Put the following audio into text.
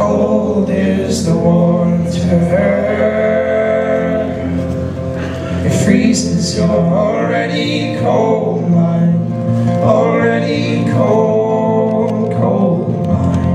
cold is the warmth to her. It freezes your already cold mind, already cold, cold mind.